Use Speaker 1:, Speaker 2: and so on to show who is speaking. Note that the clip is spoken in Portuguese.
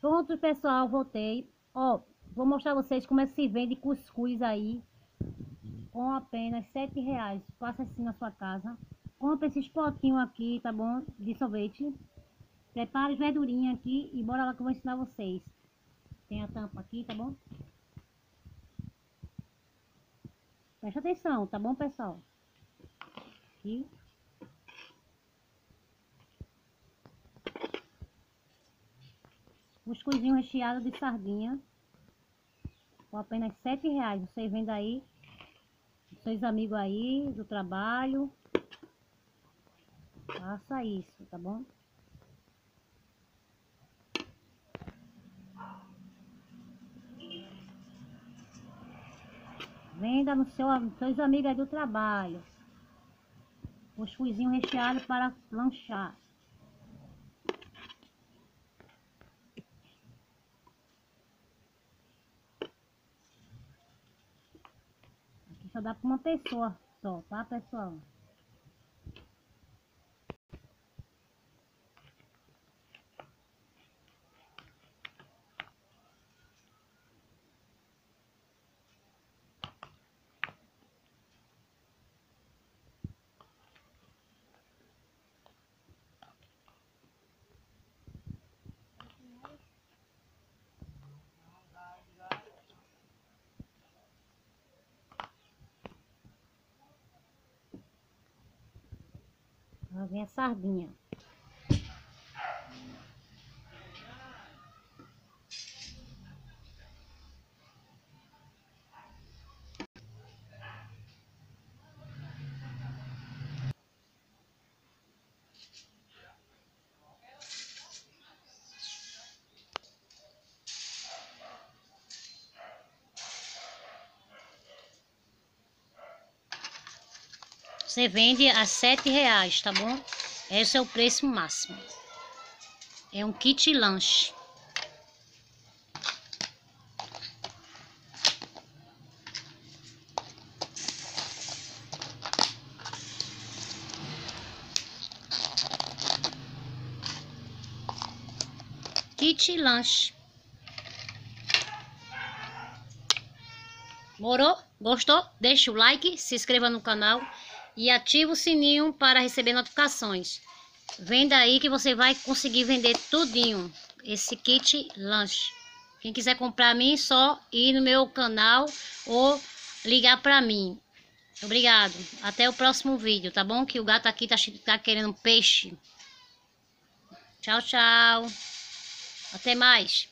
Speaker 1: Pronto, pessoal, voltei. Ó, vou mostrar vocês como é que se vende cuscuz aí. Com apenas sete reais. Passa assim na sua casa. Compre esses potinhos aqui, tá bom? De sorvete. Prepare as verdurinhas aqui e bora lá que eu vou ensinar vocês. Tem a tampa aqui, tá bom? Presta atenção, tá bom, pessoal? Aqui. Cuscuzinho recheado de sardinha. Com apenas sete reais. Você vende aí. Seus amigos aí do trabalho. Faça isso, tá bom? Venda no seu, seus amigos aí do trabalho. Cuscuzinho recheado para lanchar. Aqui só dá para uma pessoa só, tá pessoal? Lá vem a sardinha. Você vende a sete reais, tá bom? Esse é o preço máximo. É um kit lanche. Kit lanche. Morou? Gostou? Deixa o like, se inscreva no canal e ativa o sininho para receber notificações. Venda aí que você vai conseguir vender tudinho, esse kit lanche. Quem quiser comprar mim, só ir no meu canal ou ligar para mim. Obrigado. Até o próximo vídeo, tá bom? Que o gato aqui tá, tá querendo peixe. Tchau, tchau. Até mais.